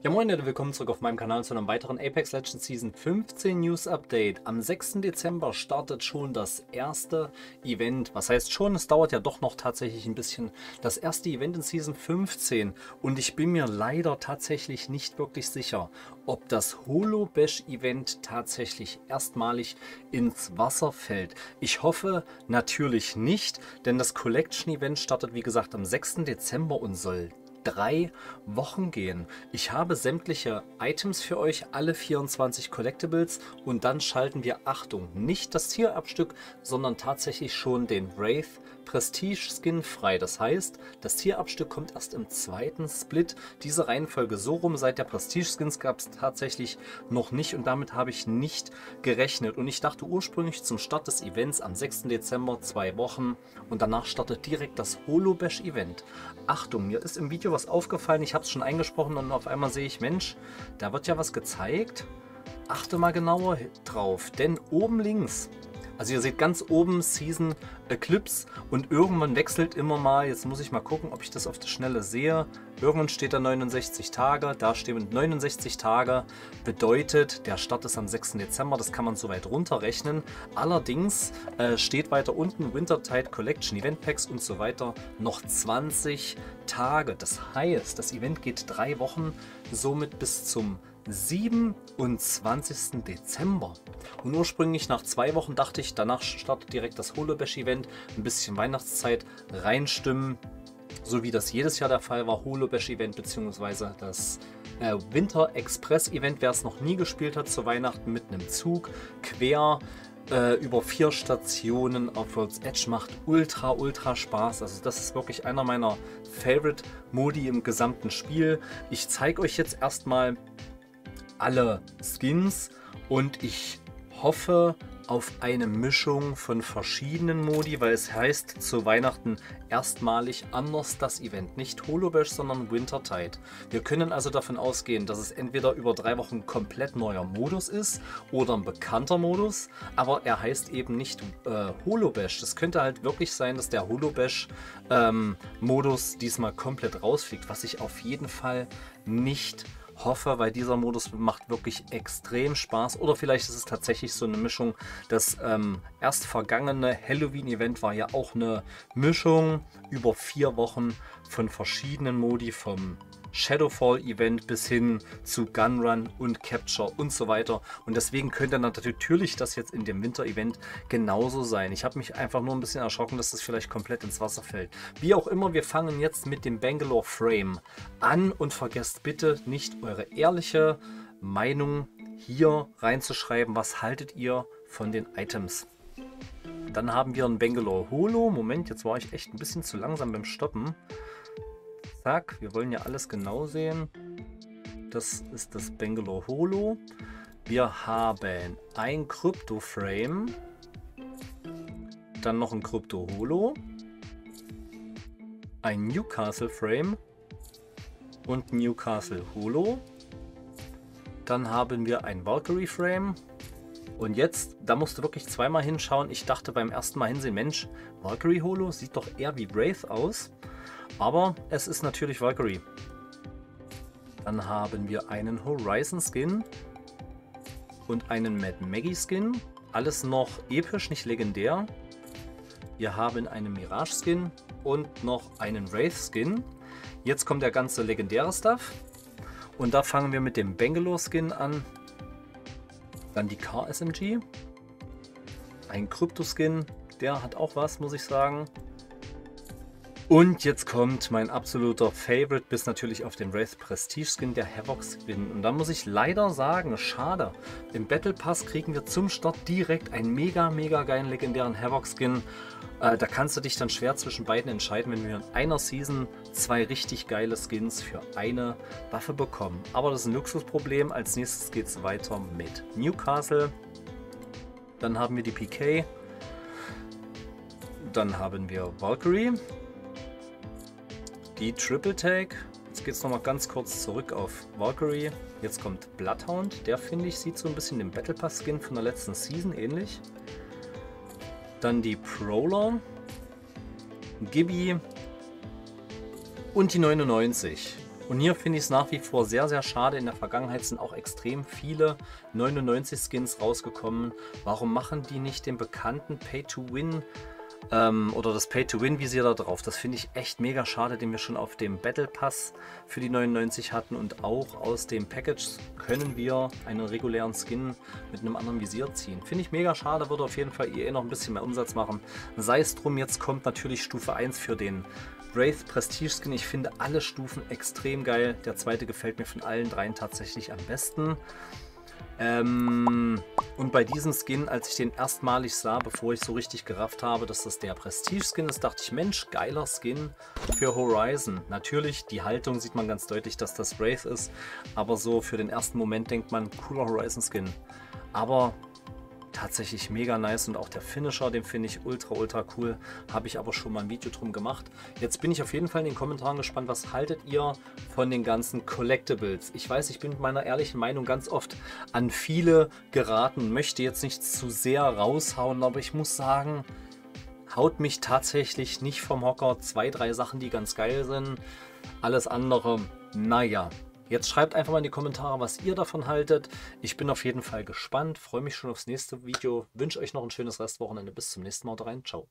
Ja moin Leute, willkommen zurück auf meinem Kanal zu einem weiteren Apex Legends Season 15 News Update. Am 6. Dezember startet schon das erste Event. Was heißt schon, es dauert ja doch noch tatsächlich ein bisschen. Das erste Event in Season 15 und ich bin mir leider tatsächlich nicht wirklich sicher, ob das Holo Bash Event tatsächlich erstmalig ins Wasser fällt. Ich hoffe natürlich nicht, denn das Collection Event startet wie gesagt am 6. Dezember und soll drei Wochen gehen. Ich habe sämtliche Items für euch, alle 24 Collectibles und dann schalten wir, Achtung, nicht das Tierabstück, sondern tatsächlich schon den Wraith Prestige Skin frei. Das heißt, das Tierabstück kommt erst im zweiten Split. Diese Reihenfolge so rum, seit der Prestige Skins gab es tatsächlich noch nicht und damit habe ich nicht gerechnet. Und ich dachte ursprünglich zum Start des Events am 6. Dezember zwei Wochen und danach startet direkt das Holo Bash Event. Achtung, mir ist im Video was aufgefallen, ich habe es schon eingesprochen und auf einmal sehe ich, Mensch, da wird ja was gezeigt. Achte mal genauer drauf, denn oben links also ihr seht ganz oben Season Eclipse und irgendwann wechselt immer mal, jetzt muss ich mal gucken, ob ich das auf der Schnelle sehe. Irgendwann steht da 69 Tage, da stehen 69 Tage, bedeutet der Start ist am 6. Dezember, das kann man soweit runterrechnen. Allerdings äh, steht weiter unten Wintertide Collection, Event Packs und so weiter noch 20 Tage. Das heißt, das Event geht drei Wochen, somit bis zum 27. Dezember. Und ursprünglich nach zwei Wochen dachte ich, danach startet direkt das Holobash-Event, ein bisschen Weihnachtszeit reinstimmen, so wie das jedes Jahr der Fall war, Holobash-Event bzw. das äh, Winter Express-Event, wer es noch nie gespielt hat zu Weihnachten mit einem Zug quer äh, über vier Stationen auf World's Edge macht ultra, ultra Spaß. Also das ist wirklich einer meiner Favorite-Modi im gesamten Spiel. Ich zeige euch jetzt erstmal alle Skins und ich hoffe auf eine Mischung von verschiedenen Modi, weil es heißt zu Weihnachten erstmalig anders das Event. Nicht Holobash, sondern Wintertide. Wir können also davon ausgehen, dass es entweder über drei Wochen komplett neuer Modus ist oder ein bekannter Modus, aber er heißt eben nicht äh, Holobash. Das könnte halt wirklich sein, dass der Holobash ähm, diesmal komplett rausfliegt, was ich auf jeden Fall nicht hoffe, weil dieser Modus macht wirklich extrem Spaß. Oder vielleicht ist es tatsächlich so eine Mischung. Das ähm, erst vergangene Halloween-Event war ja auch eine Mischung über vier Wochen von verschiedenen Modi, vom Shadowfall-Event bis hin zu Gunrun und Capture und so weiter. Und deswegen könnte natürlich das jetzt in dem Winter-Event genauso sein. Ich habe mich einfach nur ein bisschen erschrocken, dass das vielleicht komplett ins Wasser fällt. Wie auch immer, wir fangen jetzt mit dem Bangalore Frame an und vergesst bitte nicht eure ehrliche Meinung hier reinzuschreiben. Was haltet ihr von den Items? Dann haben wir ein Bangalore Holo. Moment, jetzt war ich echt ein bisschen zu langsam beim Stoppen. Zack, wir wollen ja alles genau sehen. Das ist das Bangalore Holo. Wir haben ein Crypto Frame. Dann noch ein Crypto Holo. Ein Newcastle Frame. Und Newcastle Holo. Dann haben wir ein Valkyrie Frame. Und jetzt, da musst du wirklich zweimal hinschauen. Ich dachte beim ersten Mal hinsehen, Mensch, Valkyrie Holo sieht doch eher wie Wraith aus. Aber es ist natürlich Valkyrie. Dann haben wir einen Horizon Skin und einen Mad Maggie Skin. Alles noch episch, nicht legendär. Wir haben einen Mirage Skin und noch einen Wraith Skin. Jetzt kommt der ganze legendäre Stuff. Und da fangen wir mit dem Bangalore Skin an. Dann die Car SMG. Ein Krypto Skin. Der hat auch was, muss ich sagen. Und jetzt kommt mein absoluter Favorite, bis natürlich auf den Wraith Prestige Skin, der Havoc Skin. Und da muss ich leider sagen, schade. Im Battle Pass kriegen wir zum Start direkt einen mega, mega geilen legendären Havoc Skin. Äh, da kannst du dich dann schwer zwischen beiden entscheiden, wenn wir in einer Season zwei richtig geile Skins für eine Waffe bekommen. Aber das ist ein Luxusproblem. Als nächstes geht es weiter mit Newcastle. Dann haben wir die PK. Dann haben wir Valkyrie die Triple Tag. Jetzt geht es nochmal ganz kurz zurück auf Valkyrie. Jetzt kommt Bloodhound. Der finde ich sieht so ein bisschen dem Battle Pass Skin von der letzten Season ähnlich. Dann die Prowler. Gibby. Und die 99. Und hier finde ich es nach wie vor sehr, sehr schade. In der Vergangenheit sind auch extrem viele 99 Skins rausgekommen. Warum machen die nicht den bekannten Pay-to-Win ähm, oder das Pay-to-Win-Visier da drauf? Das finde ich echt mega schade, den wir schon auf dem Battle Pass für die 99 hatten. Und auch aus dem Package können wir einen regulären Skin mit einem anderen Visier ziehen. Finde ich mega schade, würde auf jeden Fall EA noch ein bisschen mehr Umsatz machen. Sei es drum, jetzt kommt natürlich Stufe 1 für den Wraith Prestige Skin. Ich finde alle Stufen extrem geil. Der zweite gefällt mir von allen dreien tatsächlich am besten. Ähm, und bei diesem Skin, als ich den erstmalig sah, bevor ich so richtig gerafft habe, dass das der Prestige-Skin ist, dachte ich, Mensch, geiler Skin für Horizon. Natürlich, die Haltung sieht man ganz deutlich, dass das Wraith ist, aber so für den ersten Moment denkt man, cooler Horizon-Skin. Aber tatsächlich mega nice und auch der Finisher, den finde ich ultra, ultra cool. Habe ich aber schon mal ein Video drum gemacht. Jetzt bin ich auf jeden Fall in den Kommentaren gespannt, was haltet ihr von den ganzen Collectibles? Ich weiß, ich bin mit meiner ehrlichen Meinung ganz oft an viele geraten, möchte jetzt nicht zu sehr raushauen, aber ich muss sagen, haut mich tatsächlich nicht vom Hocker. Zwei, drei Sachen, die ganz geil sind. Alles andere, naja, Jetzt schreibt einfach mal in die Kommentare, was ihr davon haltet. Ich bin auf jeden Fall gespannt, freue mich schon aufs nächste Video, wünsche euch noch ein schönes Restwochenende. Bis zum nächsten Mal rein. Ciao.